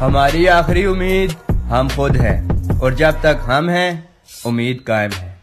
हमारी आखिरी उम्मीद हम खुद हैं। और जब तक हम हैं उम्मीद कायम है।